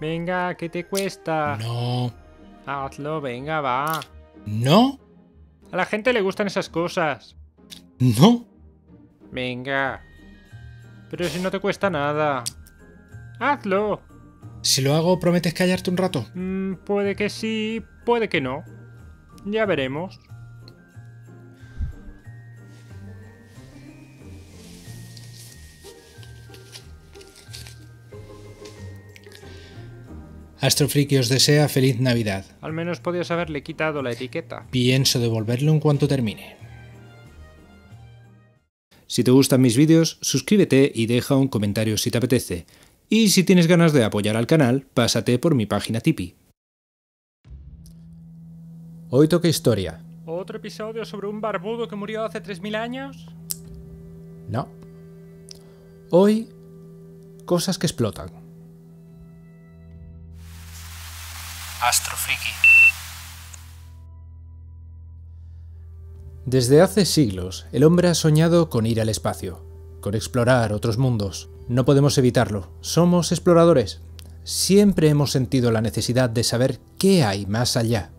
Venga, ¿qué te cuesta? No. Hazlo, venga, va. No. A la gente le gustan esas cosas. No. Venga. Pero si no te cuesta nada. Hazlo. Si lo hago, ¿prometes callarte un rato? Mm, puede que sí, puede que no. Ya veremos. Astrofriki os desea feliz Navidad. Al menos podías haberle quitado la etiqueta. Pienso devolverlo en cuanto termine. Si te gustan mis vídeos, suscríbete y deja un comentario si te apetece. Y si tienes ganas de apoyar al canal, pásate por mi página Tipeee. Hoy toca historia. ¿Otro episodio sobre un barbudo que murió hace 3.000 años? No. Hoy, cosas que explotan. Astrofriki. Desde hace siglos, el hombre ha soñado con ir al espacio, con explorar otros mundos. No podemos evitarlo, somos exploradores. Siempre hemos sentido la necesidad de saber qué hay más allá.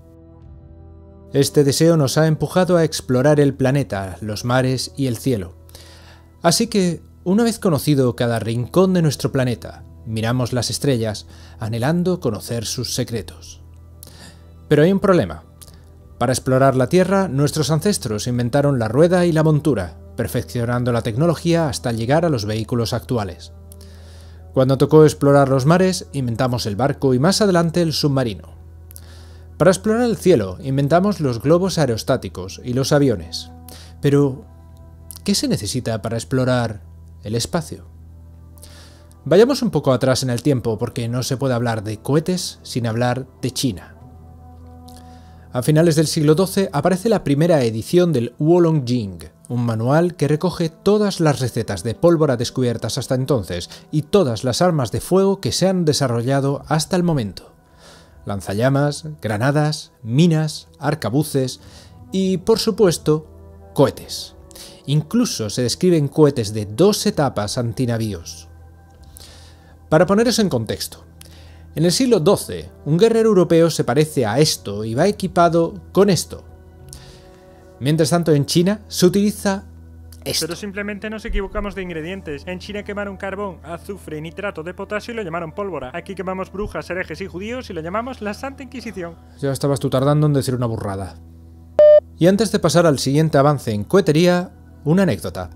Este deseo nos ha empujado a explorar el planeta, los mares y el cielo. Así que, una vez conocido cada rincón de nuestro planeta, miramos las estrellas, anhelando conocer sus secretos. Pero hay un problema. Para explorar la Tierra, nuestros ancestros inventaron la rueda y la montura, perfeccionando la tecnología hasta llegar a los vehículos actuales. Cuando tocó explorar los mares, inventamos el barco y más adelante el submarino. Para explorar el cielo, inventamos los globos aerostáticos y los aviones. Pero, ¿qué se necesita para explorar el espacio? Vayamos un poco atrás en el tiempo porque no se puede hablar de cohetes sin hablar de China. A finales del siglo XII aparece la primera edición del Wolong Jing, un manual que recoge todas las recetas de pólvora descubiertas hasta entonces y todas las armas de fuego que se han desarrollado hasta el momento. Lanzallamas, granadas, minas, arcabuces y, por supuesto, cohetes. Incluso se describen cohetes de dos etapas antinavíos. Para poner eso en contexto, en el siglo XII, un guerrero europeo se parece a esto y va equipado con esto. Mientras tanto, en China se utiliza esto. Pero simplemente nos equivocamos de ingredientes. En China quemaron carbón, azufre y nitrato de potasio y lo llamaron pólvora. Aquí quemamos brujas, herejes y judíos y lo llamamos la Santa Inquisición. Ya estabas tú tardando en decir una burrada. Y antes de pasar al siguiente avance en cohetería, una anécdota.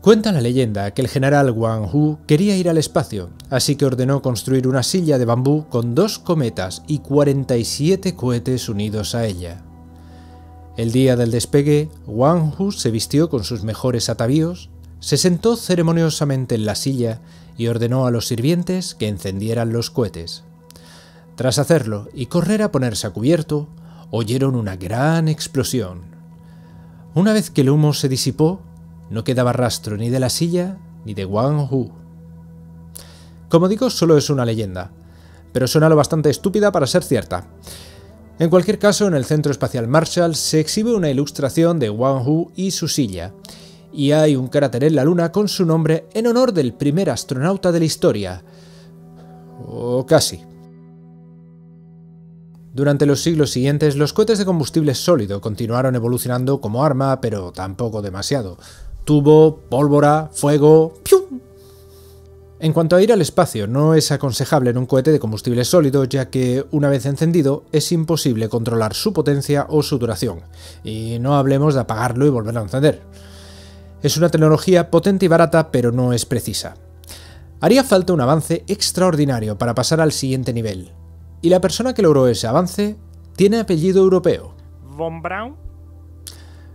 Cuenta la leyenda que el general Wang Hu quería ir al espacio, así que ordenó construir una silla de bambú con dos cometas y 47 cohetes unidos a ella. El día del despegue, Wang Hu se vistió con sus mejores atavíos, se sentó ceremoniosamente en la silla y ordenó a los sirvientes que encendieran los cohetes. Tras hacerlo y correr a ponerse a cubierto, oyeron una gran explosión. Una vez que el humo se disipó, no quedaba rastro ni de la silla ni de Wang Hu. Como digo, solo es una leyenda, pero suena lo bastante estúpida para ser cierta. En cualquier caso, en el Centro Espacial Marshall se exhibe una ilustración de Wang Hu y su silla, y hay un cráter en la Luna con su nombre en honor del primer astronauta de la historia. O casi. Durante los siglos siguientes, los cohetes de combustible sólido continuaron evolucionando como arma, pero tampoco demasiado tubo, pólvora, fuego... ¡pium! En cuanto a ir al espacio, no es aconsejable en un cohete de combustible sólido, ya que una vez encendido es imposible controlar su potencia o su duración, y no hablemos de apagarlo y volverlo a encender. Es una tecnología potente y barata, pero no es precisa. Haría falta un avance extraordinario para pasar al siguiente nivel, y la persona que logró ese avance tiene apellido europeo. ¿Von Braun?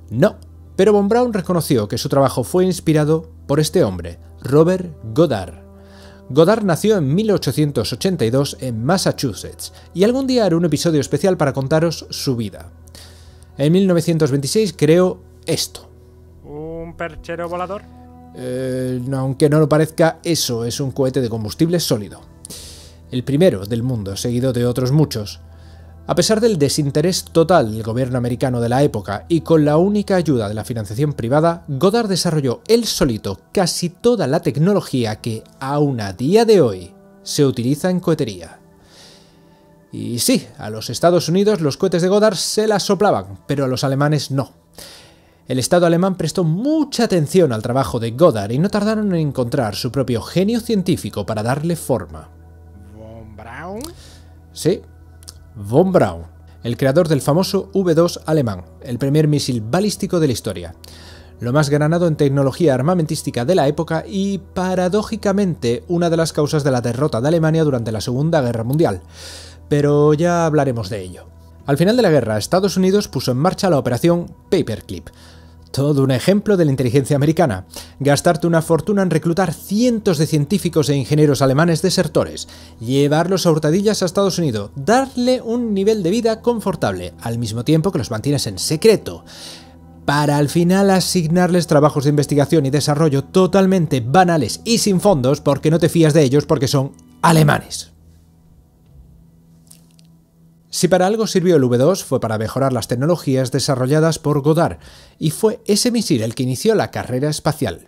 No, pero Von Braun reconoció que su trabajo fue inspirado por este hombre, Robert Goddard. Goddard nació en 1882 en Massachusetts y algún día haré un episodio especial para contaros su vida. En 1926 creó esto. ¿Un perchero volador? Eh, aunque no lo parezca, eso es un cohete de combustible sólido. El primero del mundo, seguido de otros muchos, a pesar del desinterés total del gobierno americano de la época y con la única ayuda de la financiación privada, Goddard desarrolló él solito casi toda la tecnología que, aún a día de hoy, se utiliza en cohetería. Y sí, a los Estados Unidos los cohetes de Goddard se las soplaban, pero a los alemanes no. El Estado alemán prestó mucha atención al trabajo de Goddard y no tardaron en encontrar su propio genio científico para darle forma. ¿Von Braun? Sí, von Braun, el creador del famoso V2 alemán, el primer misil balístico de la historia. Lo más granado en tecnología armamentística de la época y, paradójicamente, una de las causas de la derrota de Alemania durante la Segunda Guerra Mundial pero ya hablaremos de ello. Al final de la guerra, Estados Unidos puso en marcha la operación Paperclip. Todo un ejemplo de la inteligencia americana. Gastarte una fortuna en reclutar cientos de científicos e ingenieros alemanes desertores, llevarlos a hurtadillas a Estados Unidos, darle un nivel de vida confortable, al mismo tiempo que los mantienes en secreto, para al final asignarles trabajos de investigación y desarrollo totalmente banales y sin fondos porque no te fías de ellos porque son alemanes. Si para algo sirvió el V2 fue para mejorar las tecnologías desarrolladas por Goddard, y fue ese misil el que inició la carrera espacial.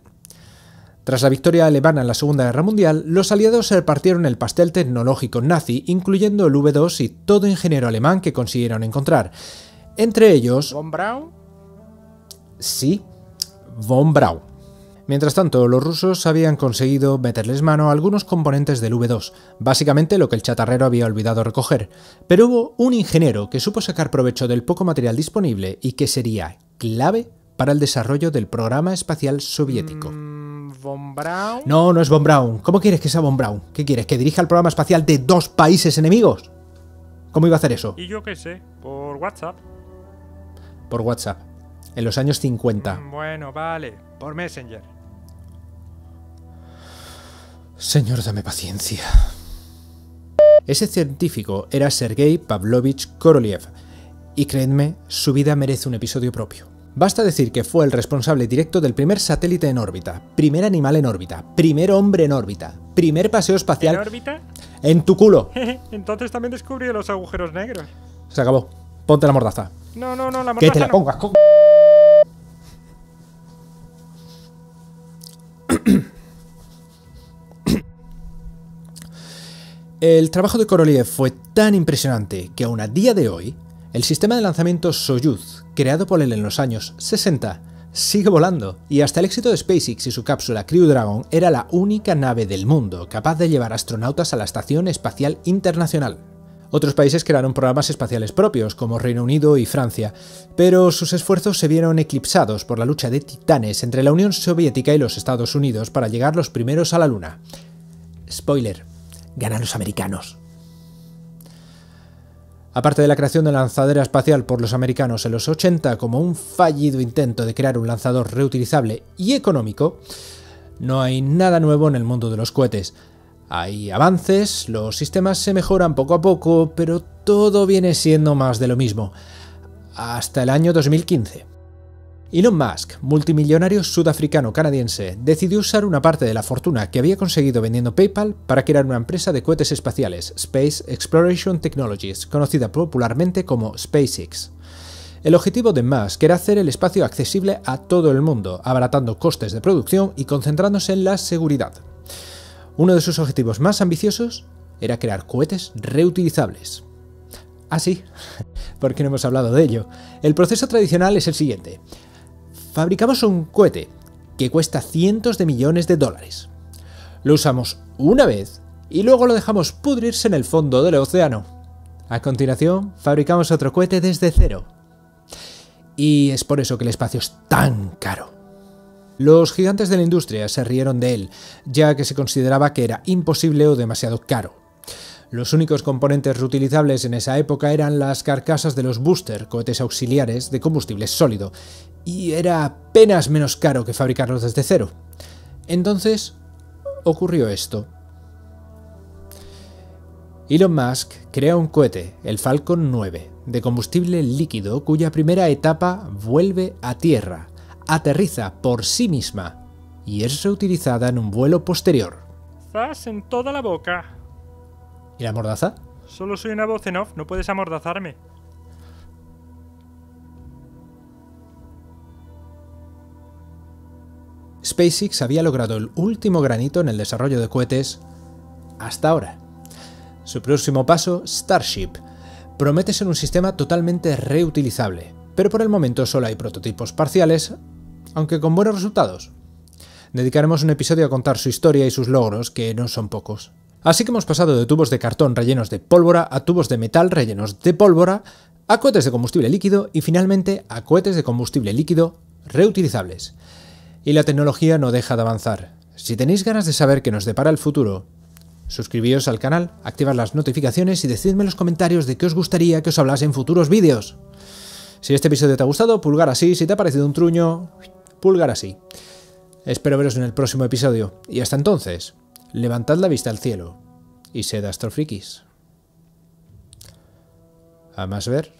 Tras la victoria alemana en la Segunda Guerra Mundial, los aliados se repartieron el pastel tecnológico nazi, incluyendo el V2 y todo ingeniero alemán que consiguieron encontrar. Entre ellos... ¿Von Braun? Sí, von Braun. Mientras tanto, los rusos habían conseguido meterles mano a algunos componentes del V2, básicamente lo que el chatarrero había olvidado recoger, pero hubo un ingeniero que supo sacar provecho del poco material disponible y que sería clave para el desarrollo del programa espacial soviético. Mm, ¿Von Braun? No, no es Von Braun. ¿Cómo quieres que sea Von Braun? ¿Qué quieres? ¿Que dirija el programa espacial de dos países enemigos? ¿Cómo iba a hacer eso? Y yo qué sé, por WhatsApp. Por WhatsApp. En los años 50. Mm, Bueno, vale, por Messenger. Señor, dame paciencia. Ese científico era Sergei Pavlovich Korolev, y creedme, su vida merece un episodio propio. Basta decir que fue el responsable directo del primer satélite en órbita, primer animal en órbita, primer hombre en órbita, primer paseo ¿En espacial órbita? en tu culo. Entonces también descubrió los agujeros negros. Se acabó. Ponte la mordaza. No, no, no, la Que te mordaza la pongas. co- El trabajo de Korolev fue tan impresionante que aún a día de hoy, el sistema de lanzamiento Soyuz, creado por él en los años 60, sigue volando, y hasta el éxito de SpaceX y su cápsula Crew Dragon era la única nave del mundo capaz de llevar astronautas a la Estación Espacial Internacional. Otros países crearon programas espaciales propios, como Reino Unido y Francia, pero sus esfuerzos se vieron eclipsados por la lucha de titanes entre la Unión Soviética y los Estados Unidos para llegar los primeros a la Luna. Spoiler, ganan los americanos. Aparte de la creación de la lanzadera espacial por los americanos en los 80 como un fallido intento de crear un lanzador reutilizable y económico, no hay nada nuevo en el mundo de los cohetes. Hay avances, los sistemas se mejoran poco a poco, pero todo viene siendo más de lo mismo. Hasta el año 2015. Elon Musk, multimillonario sudafricano-canadiense, decidió usar una parte de la fortuna que había conseguido vendiendo PayPal para crear una empresa de cohetes espaciales, Space Exploration Technologies, conocida popularmente como SpaceX. El objetivo de Musk era hacer el espacio accesible a todo el mundo, abaratando costes de producción y concentrándose en la seguridad. Uno de sus objetivos más ambiciosos era crear cohetes reutilizables. Ah, sí, porque no hemos hablado de ello. El proceso tradicional es el siguiente. Fabricamos un cohete que cuesta cientos de millones de dólares. Lo usamos una vez y luego lo dejamos pudrirse en el fondo del océano. A continuación, fabricamos otro cohete desde cero. Y es por eso que el espacio es tan caro. Los gigantes de la industria se rieron de él, ya que se consideraba que era imposible o demasiado caro. Los únicos componentes reutilizables en esa época eran las carcasas de los booster, cohetes auxiliares de combustible sólido, y era apenas menos caro que fabricarlos desde cero. Entonces, ocurrió esto. Elon Musk crea un cohete, el Falcon 9, de combustible líquido cuya primera etapa vuelve a Tierra, aterriza por sí misma y es reutilizada en un vuelo posterior. Zas en toda la boca. ¿Y la mordaza? Solo soy una voz en off, no puedes amordazarme. SpaceX había logrado el último granito en el desarrollo de cohetes hasta ahora. Su próximo paso, Starship, promete ser un sistema totalmente reutilizable, pero por el momento solo hay prototipos parciales, aunque con buenos resultados. Dedicaremos un episodio a contar su historia y sus logros, que no son pocos. Así que hemos pasado de tubos de cartón rellenos de pólvora a tubos de metal rellenos de pólvora, a cohetes de combustible líquido y finalmente a cohetes de combustible líquido reutilizables. Y la tecnología no deja de avanzar. Si tenéis ganas de saber qué nos depara el futuro, suscribíos al canal, activad las notificaciones y decidme en los comentarios de qué os gustaría que os hablase en futuros vídeos. Si este episodio te ha gustado, pulgar así, si te ha parecido un truño, pulgar así. Espero veros en el próximo episodio, y hasta entonces, levantad la vista al cielo y sed astrofrikis. A más ver.